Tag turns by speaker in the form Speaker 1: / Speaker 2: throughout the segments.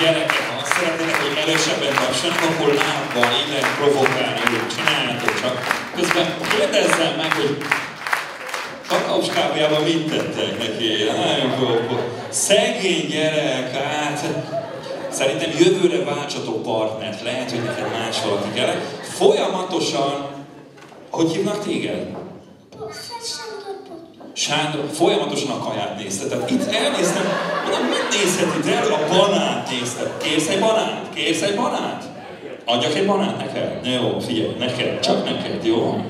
Speaker 1: Gyerekek, ha azt szeretnék, hogy erősebben tapsanak, akkor lábbal innen provokálni, hogy csináljátok csak. Közben kérdezzem meg, hogy kakaós kávéjában mit tettek neki? Nagyon jó. Szegény gyerek, hát szerintem jövőre váltsatok partnert, lehet, hogy neked más valaki kell. Folyamatosan, hogy hívnak téged? Sándor folyamatosan a kaját nézte. Tehát itt elnéztem, mit nézhet itt? A banát nézte. Kérsz egy banát? Kérsz egy banát? Adjak egy banát neked? Jó, figyelj, neked, csak neked, jó?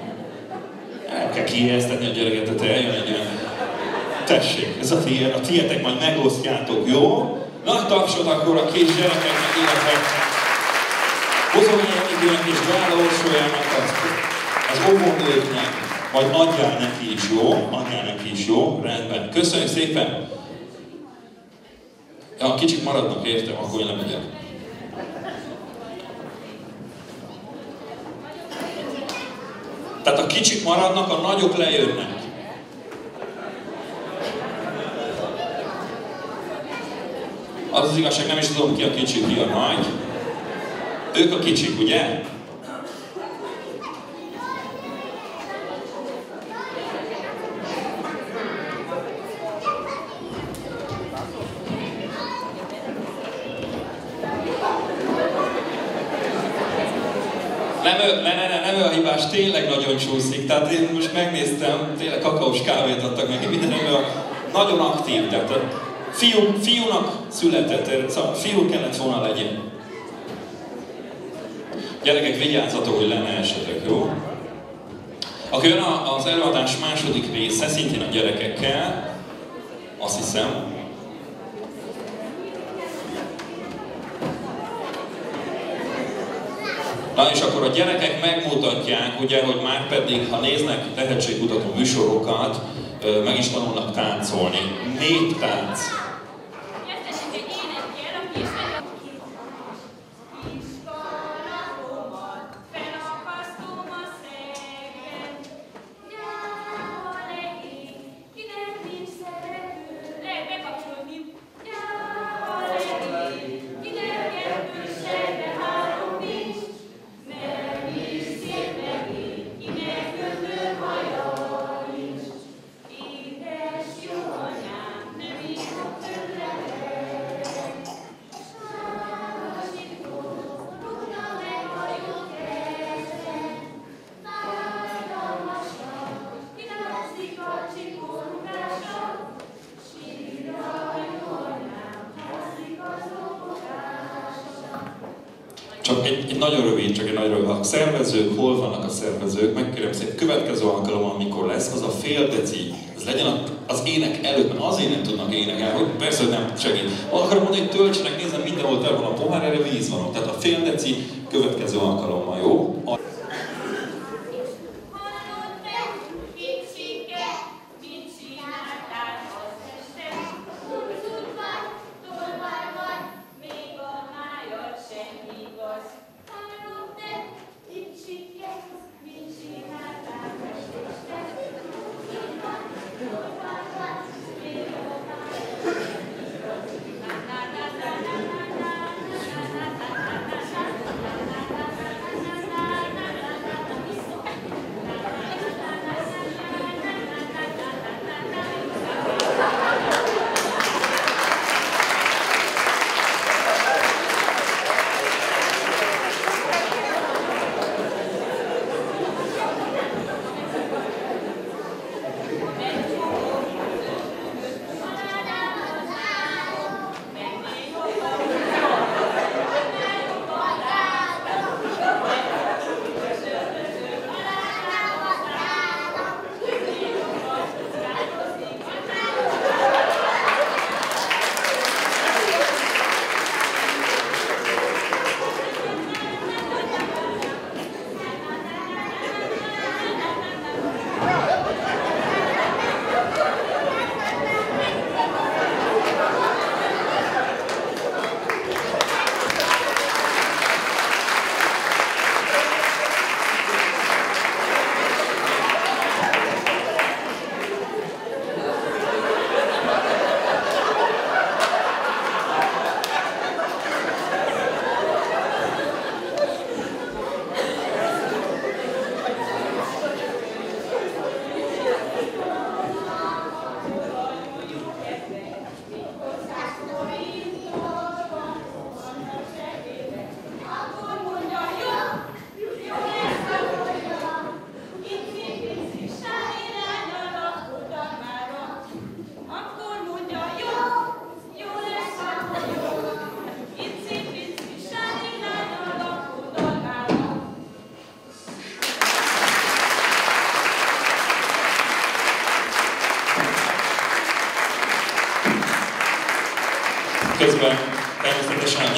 Speaker 1: El kell kiijeszteni a gyereket, tehát eljön egy ilyen... Tessék, ez a tiéd, a tietek majd megosztjátok, jó? Nagy tapsot akkor a kis gyerekeknek, illetve Bozolnyi Enikőnek és Gála Orsolyának az, az óvónőknek. Majd adjál neki is, jó? Adjál neki is, jó? Rendben. Köszönjük szépen! Ja, kicsik maradnak, értem, akkor én lemegyek. Tehát a kicsik maradnak, a nagyok lejönnek. Az az igazság, nem is tudom ki a kicsi, ki a nagy. Ők a kicsik, ugye? Ne, ne, ne, nem a hibás, tényleg nagyon csúszik. Tehát én most megnéztem, tényleg kakaós kávét adtak neki, minden a, nagyon aktív. Tehát fiú, fiúnak született, szóval fiú kellett volna legyen. Gyerekek, vigyázzatok, hogy lenne esetek, jó? Akkor jön az előadás második része, szintén a gyerekekkel, azt hiszem, Na és akkor a gyerekek megmutatják, ugye, hogy már pedig, ha néznek tehetségkutató műsorokat, meg is tanulnak táncolni. Néptánc. Csak egy, egy nagyon rövid, csak egy nagyon rövid. A szervezők, hol vannak a szervezők? Megkérem szépen, következő alkalom, amikor lesz, az a fél deci. Ez legyen az ének előtt, mert azért nem tudnak énekelni, hogy persze, hogy nem segít. Akarom mondani, hogy töltsenek, nézem, mindenhol tele van a pohár, erre víz van ott. Tehát a fél deci következő alkalommal, jó?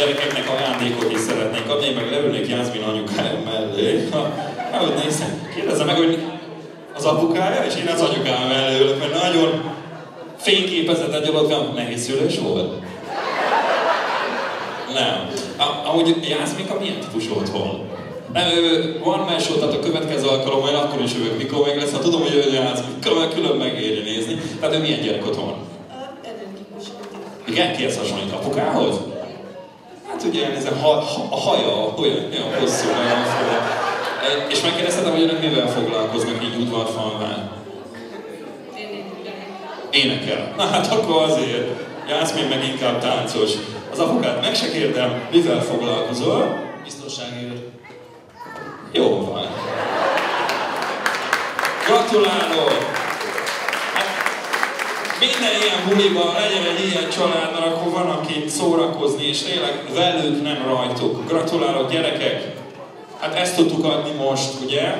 Speaker 1: Gyerekeknek ajándékot is szeretnék adni, én meg leülnék Jászmin anyukája mellé. Ha, ahogy nézem, kérdezze meg, hogy az apukája, és én az anyukám mellé ülök, mert nagyon fényképezett egy alatt, nehéz szülés volt. Nem. Ahogy Jászmika milyen típusú otthon? Nem, ő van más volt, tehát a következő alkalommal én akkor is jövök, mikor meg lesz, ha tudom, hogy ő Jászmika, mert külön megéri nézni. Tehát ő milyen gyerek otthon? Igen, kihez hasonlít? Apukához? Hát ugye elnézem, ha, ha, a haja olyan, olyan hosszú, olyan fő. És megkérdeztetem, hogy önök mivel foglalkoznak így udvarfalván? Énekel. Na hát akkor azért. Jászmin meg inkább táncos. Az apukát meg se kérdem, mivel foglalkozol?
Speaker 2: Biztonságért.
Speaker 1: Jó van. Gratulálok! Minden ilyen buliban legyen egy ilyen család, mert akkor van, aki szórakozni, és tényleg velük, nem rajtuk. Gratulálok, gyerekek! Hát ezt tudtuk adni most, ugye?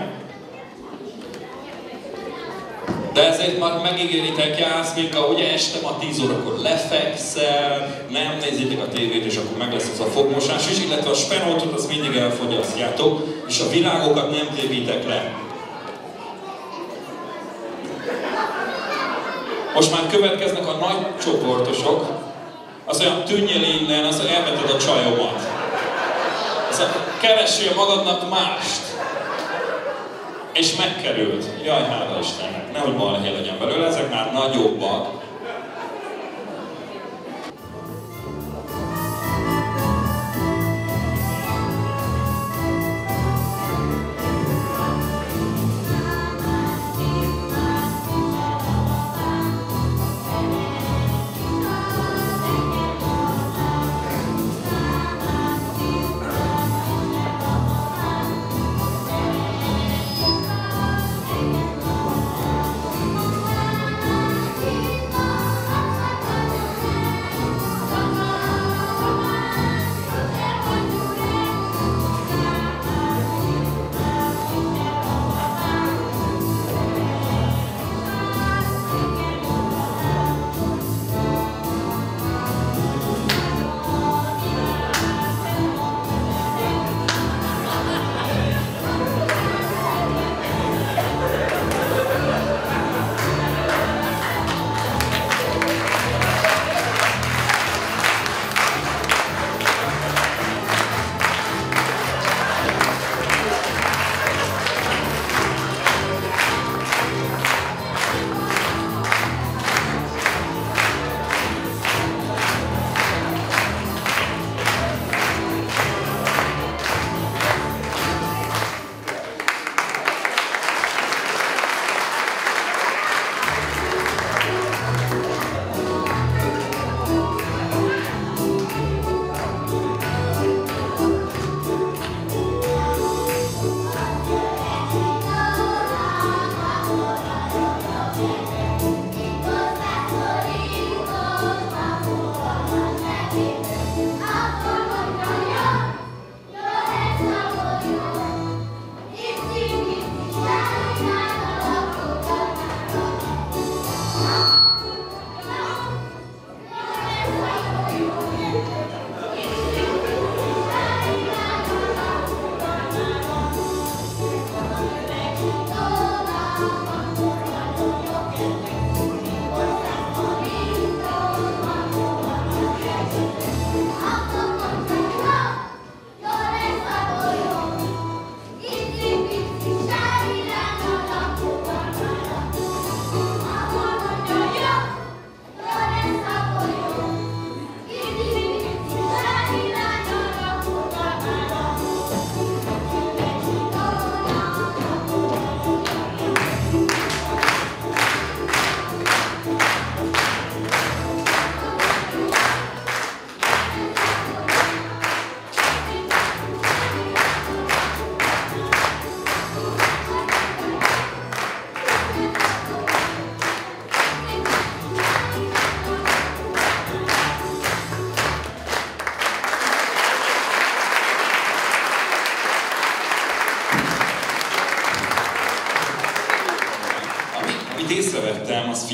Speaker 1: De ezért már megígéritek Jászminka, hogy este ma 10 órakor lefekszel, nem nézitek a tévét, és akkor meg lesz az a fogmosás is, illetve a spenótot az mindig elfogyasztjátok, és a világokat nem tévítek le. Most már következnek a nagy csoportosok, az olyan tűnjél innen, az elveted a csajomat. Az keressél magadnak mást és megkerült. Jaj, hála Istennek, nehogy balhé legyen belőle, ezek már nagyobbak.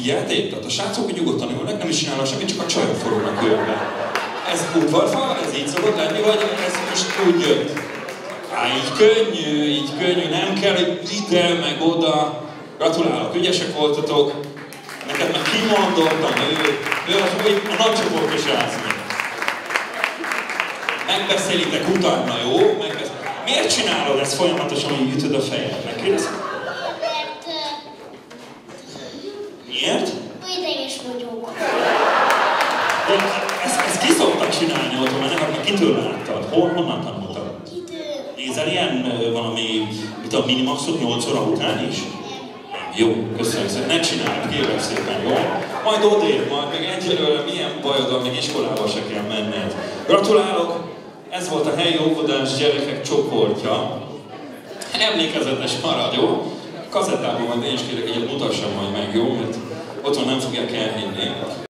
Speaker 1: Figyelték? Tehát a srácok nyugodtan ülnek, nem is csinálnak semmit, csak a csajok forognak körbe. Ez udvarfal? Ez így szokott lenni, vagy ez most úgy jött? Á, így könnyű, így könnyű, nem kell, hogy ide, meg oda. Gratulálok, ügyesek voltatok. Neked meg kimondottam, ő, ő az úgy a nagycsoportos játszani. Megbeszélitek utána, jó? Megbeszélitek. Miért csinálod ezt folyamatosan, hogy ütöd a fejed? Megkérdezem?
Speaker 2: Mert
Speaker 1: Miért?
Speaker 2: uh, ideges vagyok.
Speaker 1: De ezt, ezt ki szoktak csinálni otthon, mert nem, kitől láttad? Hol, honnan tanultad? Nézel ilyen valami, mit a minimaxot 8 óra után is? Jó, köszönöm szépen. Ne csináld, kérlek szépen, jó? Majd odébb, majd meg egyelőre milyen bajod van, még iskolába se kell menned. Gratulálok! Ez volt a helyi óvodás gyerekek csoportja. Emlékezetes marad, jó? Kazettában majd én is kérek egyet mutassam majd meg, jó? Mert otthon nem fogják elhinni.